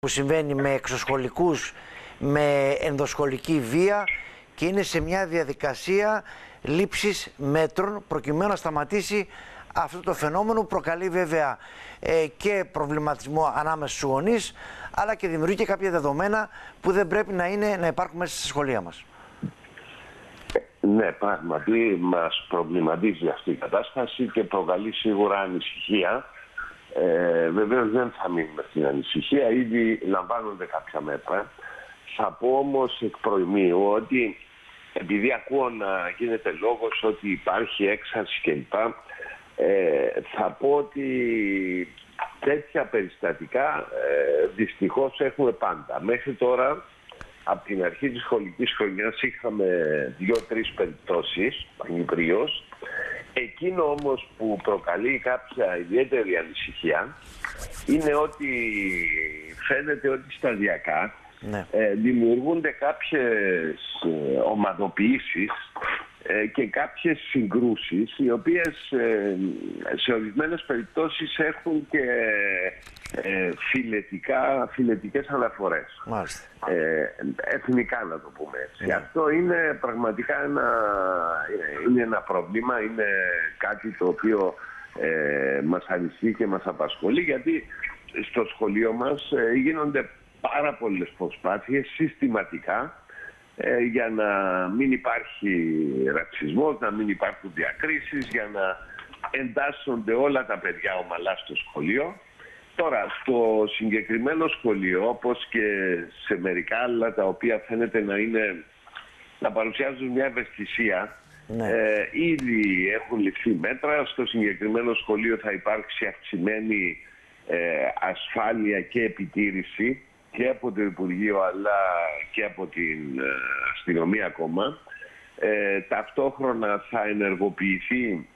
που συμβαίνει με εξωσχολικούς, με ενδοσχολική βία και είναι σε μια διαδικασία λήψης μέτρων προκειμένου να σταματήσει αυτό το φαινόμενο που προκαλεί βέβαια ε, και προβληματισμό ανάμεσα στους γονείς αλλά και δημιουργεί και κάποια δεδομένα που δεν πρέπει να, είναι, να υπάρχουν μέσα στη σχολεία μας. Ναι, πράγματι μας προβληματίζει αυτή η κατάσταση και προκαλεί σίγουρα ανησυχία. Ε, Βεβαίως δεν θα μείνουμε στην ανησυχία, ήδη λαμβάνονται κάποια μέτρα. Θα πω όμως εκ προημίου ότι επειδή ακούω να γίνεται λόγος ότι υπάρχει έξαρση κλπ. Ε, θα πω ότι τέτοια περιστατικά ε, δυστυχώς έχουμε πάντα. Μέχρι τώρα, από την αρχή της σχολικής χρονιάς είχαμε δύο-τρεις περιπτώσεις, πανυπρίως. Εκείνο όμως που προκαλεί κάποια ιδιαίτερη ανησυχία είναι ότι φαίνεται ότι σταδιακά ναι. ε, δημιουργούνται κάποιες ε, ομαδοποιήσεις ε, και κάποιες συγκρούσεις οι οποίες ε, σε ορισμένες περιπτώσεις έχουν και ε, φιλετικά, φιλετικές αναφορές. Ε, εθνικά να το πούμε έτσι. Ναι. Αυτό είναι πραγματικά ένα, είναι ένα πρόβλημα, είναι κάτι το οποίο ε, μας ανησυχεί και μας απασχολεί γιατί στο σχολείο μας γίνονται πάρα πολλές προσπάθειες συστηματικά ε, για να μην υπάρχει ρατσισμός, να μην υπάρχουν διακρίσεις, για να εντάσσονται όλα τα παιδιά ομαλά στο σχολείο. Τώρα, στο συγκεκριμένο σχολείο, όπως και σε μερικά άλλα τα οποία φαίνεται να είναι να παρουσιάζουν μια ευαισθησία, ναι. ε, ήδη έχουν ληφθεί μέτρα. Στο συγκεκριμένο σχολείο θα υπάρξει αυξημένη ε, ασφάλεια και επιτήρηση και από το Υπουργείο αλλά και από την ε, αστυνομία ακόμα. Ε, ταυτόχρονα θα ενεργοποιηθεί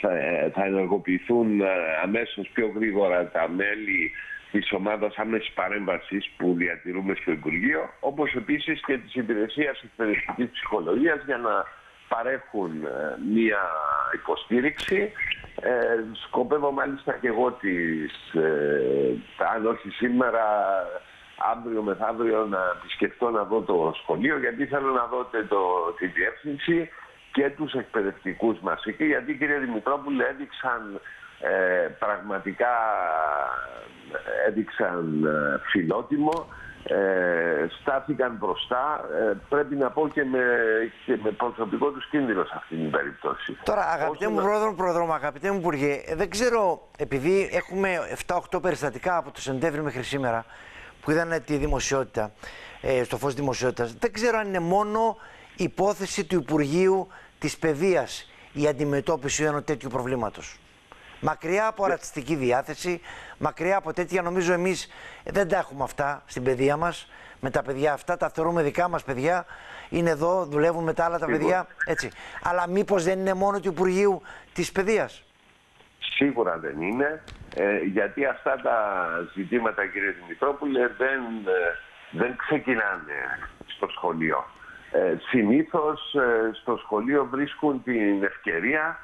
θα, ε, θα ενεργοποιηθούν αμέσως πιο γρήγορα τα μέλη της ομάδας άμεσης παρέμβασης που διατηρούμε στο Υπουργείο, όπως επίσης και της υπηρεσίας εκπαιδευτικής ψυχολογίας για να παρέχουν μία υποστήριξη. Ε, σκοπεύω μάλιστα και εγώ τις, αν όχι σήμερα, αύριο μεθαύριο να επισκεφτώ να δω το σχολείο γιατί θέλω να δω το, τη διεύθυνση και τους εκπαιδευτικούς μας εκεί γιατί κύριε Δημητρόπουλε έδειξαν ε, πραγματικά έδειξαν ε, φιλότιμο ε, στάθηκαν μπροστά ε, πρέπει να πω και με, και με προσωπικό τους κίνδυνο σε αυτήν την περίπτωση. Τώρα αγαπητέ μου πρόεδρο, πρόεδρο, αγαπητέ μου Υπουργέ, δεν ξέρω επειδή έχουμε 7-8 περιστατικά από το Σεπτέμβριο μέχρι σήμερα που είδαν τη δημοσιότητα, ε, στο φως δημοσιότητας. Δεν ξέρω αν είναι μόνο υπόθεση του Υπουργείου της Παιδείας η αντιμετώπιση ενός τέτοιου προβλήματος. Μακριά από ρατσιστική διάθεση, μακριά από τέτοια, νομίζω εμείς δεν τα έχουμε αυτά στην παιδεία μας. Με τα παιδιά αυτά τα θεωρούμε δικά μας παιδιά. Είναι εδώ, δουλεύουν με τα άλλα τα παιδιά. Έτσι. Αλλά μήπως δεν είναι μόνο του Υπουργείου της Παιδείας; Σίγουρα δεν είναι, ε, γιατί αυτά τα ζητήματα, κύριε Δημητρόπουλε, δεν, ε, δεν ξεκινάνε στο σχολείο. Ε, συνήθως ε, στο σχολείο βρίσκουν την ευκαιρία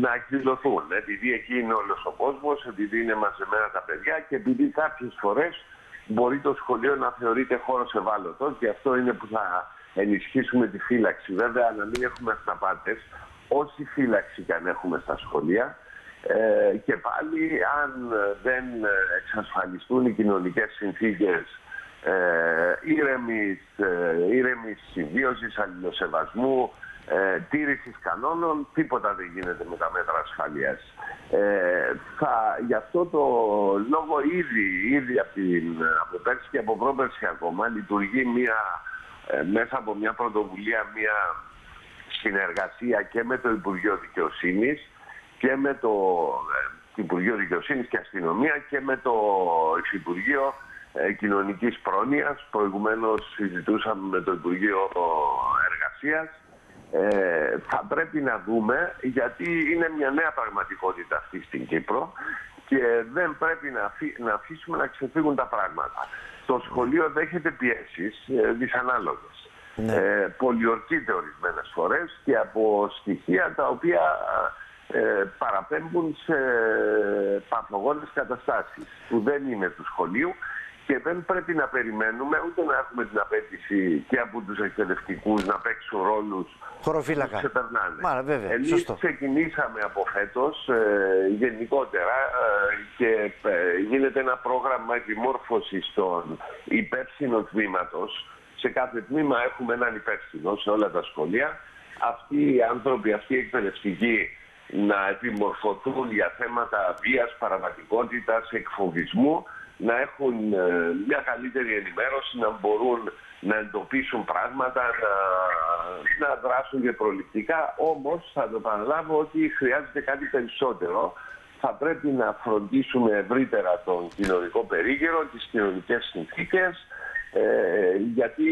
να εκδηλωθούν. Επειδή εκεί είναι όλος ο κόσμος, επειδή είναι μαζεμένα τα παιδιά και επειδή κάποιες φορές μπορεί το σχολείο να θεωρείται χώρος ευάλωτος και αυτό είναι που θα ενισχύσουμε τη φύλαξη. Βέβαια, να μην έχουμε αυταπάτες, όση φύλαξη και αν έχουμε στα σχολεία ε, και πάλι αν δεν εξασφαλιστούν οι κοινωνικές συνθήκες ε, ήρεμης, ε, ήρεμης συμβίωσης, αλληλοσεβασμού, ε, τήρησης κανόνων, τίποτα δεν γίνεται με τα μέτρα ασφαλείας. Ε, θα, γι' αυτό το λόγο ήδη, ήδη από, την, από πέρσι και από πρόπερσι ακόμα λειτουργεί μια, ε, μέσα από μια πρωτοβουλία, μια συνεργασία και με το Υπουργείο Δικαιοσύνης και με το ε, Υπουργείο Δικαιοσύνης και Αστυνομία και με το Υφυπουργείο ε, Κοινωνικής Πρόνοιας. Προηγουμένως συζητούσαμε με το Υπουργείο Εργασίας. Ε, θα πρέπει να δούμε γιατί είναι μια νέα πραγματικότητα αυτή στην Κύπρο και δεν πρέπει να, να αφήσουμε να ξεφύγουν τα πράγματα. Το σχολείο δέχεται πιέσεις ε, δυσανάλογες ναι. ε, πολιορκείται ορισμένες φορές και από στοιχεία τα οποία ε, παραπέμπουν σε παθογόνες καταστάσεις που δεν είναι του σχολείου και δεν πρέπει να περιμένουμε ούτε να έχουμε την απέτηση και από τους εκπαιδευτικούς να παίξουν ρόλους Χωροφύλακα. που ξεπερνάνε. Μάρα, βέβαια, Εμείς σωστό. ξεκινήσαμε από φέτος ε, γενικότερα ε, και ε, γίνεται ένα πρόγραμμα επιμόρφωσης των υπεύθυνων τμήματος. Σε κάθε τμήμα έχουμε έναν υπεύθυνο σε όλα τα σχολεία. Αυτοί οι άνθρωποι, αυτοί οι εκπαιδευτικοί να επιμορφωθούν για θέματα βίας, παραβατικότητας, εκφοβισμού, να έχουν ε, μια καλύτερη ενημέρωση, να μπορούν να εντοπίσουν πράγματα, να, να δράσουν και προληπτικά. Όμως θα το επαναλάβω ότι χρειάζεται κάτι περισσότερο. Θα πρέπει να φροντίσουμε ευρύτερα τον κοινωνικό περίγυρο, τις κοινωνικές συνθήκες, ε, γιατί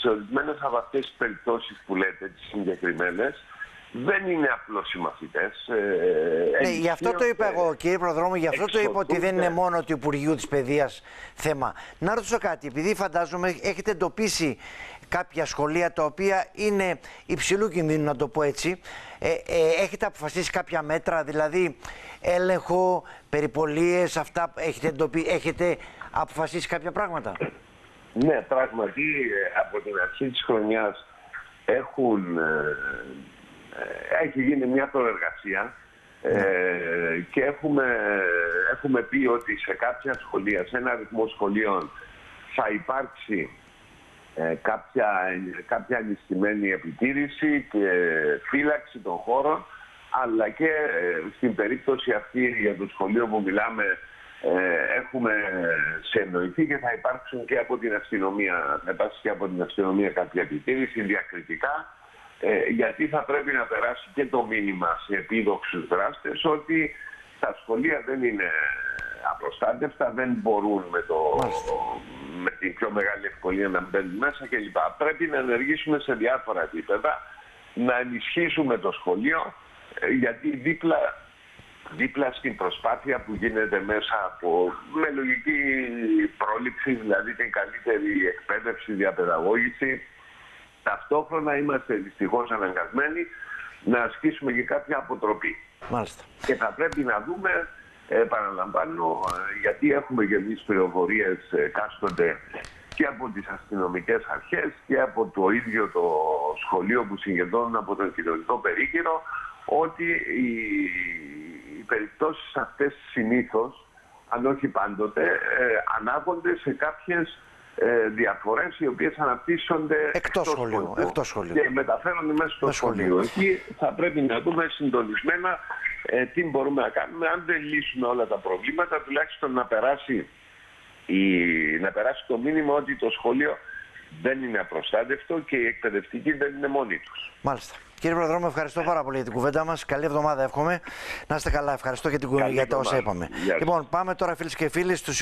σε ορισμένες από αυτές τις περιπτώσεις που λέτε, τις συγκεκριμένες, δεν είναι απλώς οι μαθητές. Ε, Ναι, γι' αυτό το είπα εγώ, κύριε Προδρόμου, γι' αυτό το είπα ότι δεν είναι εξωτούνται. μόνο του Υπουργείου της Παιδείας θέμα. Να ρωτήσω κάτι, επειδή φαντάζομαι έχετε εντοπίσει κάποια σχολεία τα οποία είναι υψηλού κινδύνου, να το πω έτσι. Ε, ε, έχετε αποφασίσει κάποια μέτρα, δηλαδή έλεγχο, περιπολίες, αυτά έχετε, εντοπί, έχετε αποφασίσει κάποια πράγματα; Ναι, πράγματι ε, από την αρχή της χρονιάς έχουν, ε, ε, έχει γίνει μια προεργασία ε, και έχουμε, έχουμε πει ότι σε κάποια σχολεία, σε ένα αριθμό σχολείων θα υπάρξει ε, κάποια, κάποια ενισχυμένη επιτήρηση και φύλαξη των χώρων αλλά και ε, στην περίπτωση αυτή για το σχολείο που μιλάμε ε, έχουμε συνεννοηθεί και θα υπάρξουν και από την αστυνομία, θα υπάρξει και από την αστυνομία κάποια επιτήρηση διακριτικά ε, γιατί θα πρέπει να περάσει και το μήνυμα σε επίδοξους δράστες ότι τα σχολεία δεν είναι απροστάτευτα, δεν μπορούν με, το, με την πιο μεγάλη ευκολία να μπαίνουν μέσα κλπ. Πρέπει να ενεργήσουμε σε διάφορα επίπεδα, να ενισχύσουμε το σχολείο, ε, γιατί δίπλα, δίπλα στην προσπάθεια που γίνεται μέσα από με λογική πρόληψη, δηλαδή την καλύτερη εκπαίδευση, διαπαιδαγώγηση, ταυτόχρονα είμαστε δυστυχώς αναγκασμένοι να ασκήσουμε και κάποια αποτροπή. Μάλιστα. Και θα πρέπει να δούμε, ε, παραλαμβάνω, ε, γιατί έχουμε και εμείς πληροφορίες ε, κάστονται και από τις αστυνομικές αρχές και από το ίδιο το σχολείο που συγκεντρώνουν από τον κοινωνικό περίκαιρο, ότι οι, οι περιπτώσεις αυτές συνήθως, αν όχι πάντοτε, ε, ανάγονται σε κάποιες ε, διαφορές οι οποίες αναπτύσσονται Εκτός σχολείου, εκτός σχολείου. και μεταφέρονται μέσα στο Στο σχολείο. σχολείο. Εκεί θα πρέπει να δούμε συντονισμένα ε, τι μπορούμε να κάνουμε. Αν δεν λύσουμε όλα τα προβλήματα, τουλάχιστον να περάσει, η, να περάσει το μήνυμα ότι το σχολείο δεν είναι απροστάτευτο και οι εκπαιδευτικοί δεν είναι μόνοι τους. Μάλιστα. Κύριε Προδρόμου, ευχαριστώ πάρα πολύ για την κουβέντα μας. Καλή εβδομάδα, εύχομαι. Να είστε καλά. Ευχαριστώ για, την, κου- Καλή για τα όσα εβδομάδα. είπαμε. Γεια σας. Λοιπόν, πάμε τώρα, φίλες και φίλοι, στους